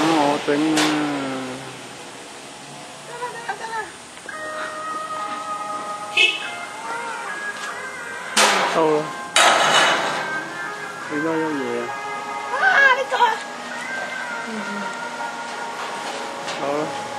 很等啊。到了，你那有野？啊，你走啊！好了。